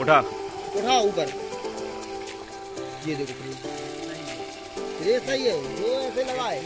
उठा। उठा ऊपर ये देखो। फ्रेम सही है ये ऐसे लगा लगाई